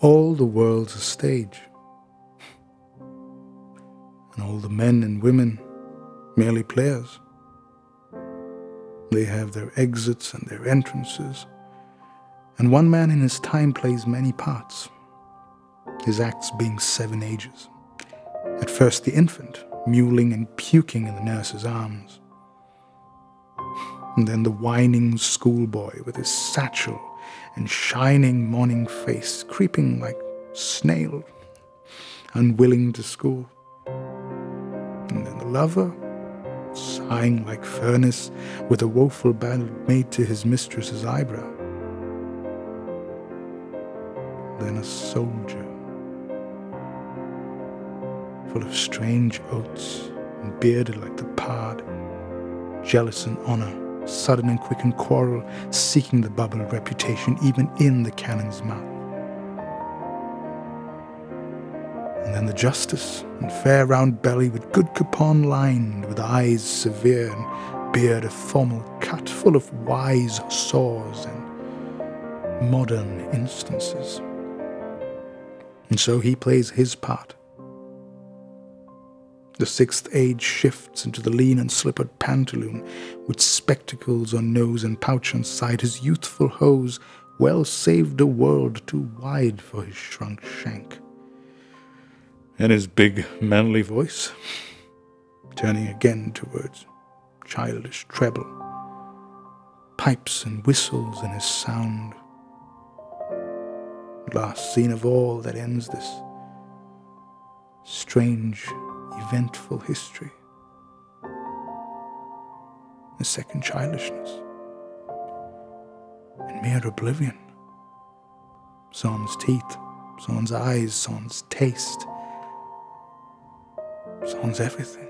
All the world's a stage, and all the men and women merely players. They have their exits and their entrances, and one man in his time plays many parts, his acts being seven ages. At first the infant, mewling and puking in the nurse's arms. And then the whining schoolboy with his satchel and shining morning face, creeping like snail, unwilling to school. And then the lover, sighing like furnace, with a woeful ballad made to his mistress's eyebrow. Then a soldier, full of strange oaths and bearded like the pard, jealous in honor sudden and quickened quarrel, seeking the bubbled reputation even in the cannon's mouth. And then the justice, and fair round belly with good capon lined, with eyes severe and beard a formal cut, full of wise saws and modern instances. And so he plays his part the sixth age shifts into the lean and slippered pantaloon, with spectacles on nose and pouch on side. His youthful hose well saved a world too wide for his shrunk shank. And his big, manly voice, turning again towards childish treble, pipes and whistles in his sound. Last scene of all that ends this strange eventful history. The second childishness and mere oblivion. Someone's teeth, someone's eyes, someone's taste, someone's everything.